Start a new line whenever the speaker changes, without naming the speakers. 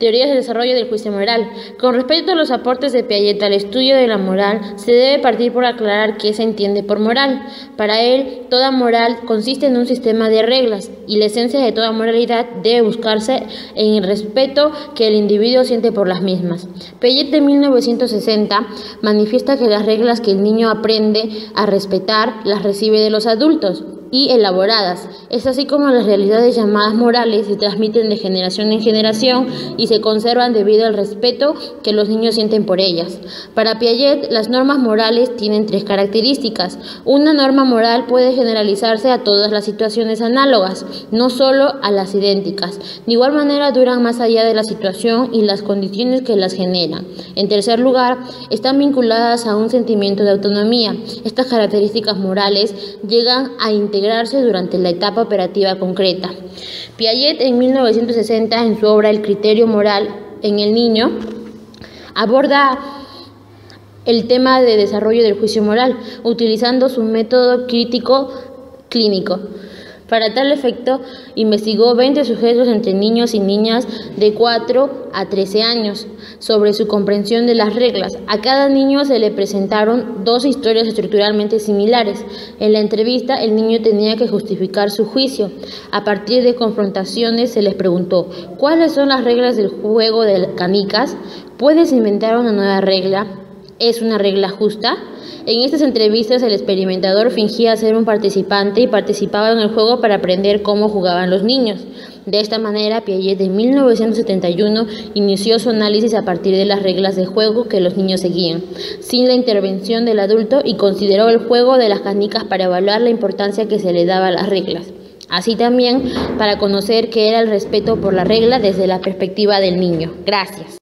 Teorías de desarrollo del juicio moral. Con respecto a los aportes de Piaget al estudio de la moral, se debe partir por aclarar qué se entiende por moral. Para él, toda moral consiste en un sistema de reglas, y la esencia de toda moralidad debe buscarse en el respeto que el individuo siente por las mismas. Piaget de 1960 manifiesta que las reglas que el niño aprende a respetar las recibe de los adultos, y elaboradas. Es así como las realidades llamadas morales se transmiten de generación en generación y se conservan debido al respeto que los niños sienten por ellas. Para Piaget, las normas morales tienen tres características. Una norma moral puede generalizarse a todas las situaciones análogas, no solo a las idénticas. De igual manera, duran más allá de la situación y las condiciones que las generan. En tercer lugar, están vinculadas a un sentimiento de autonomía. Estas características morales llegan a integrar durante la etapa operativa concreta. Piaget en 1960 en su obra El criterio moral en el niño aborda el tema de desarrollo del juicio moral utilizando su método crítico clínico. Para tal efecto, investigó 20 sujetos entre niños y niñas de 4 a 13 años sobre su comprensión de las reglas. A cada niño se le presentaron dos historias estructuralmente similares. En la entrevista, el niño tenía que justificar su juicio. A partir de confrontaciones, se les preguntó, ¿cuáles son las reglas del juego de canicas? ¿Puedes inventar una nueva regla? ¿Es una regla justa? En estas entrevistas el experimentador fingía ser un participante y participaba en el juego para aprender cómo jugaban los niños. De esta manera, Piaget en 1971 inició su análisis a partir de las reglas de juego que los niños seguían, sin la intervención del adulto y consideró el juego de las canicas para evaluar la importancia que se le daba a las reglas. Así también para conocer qué era el respeto por la regla desde la perspectiva del niño. Gracias.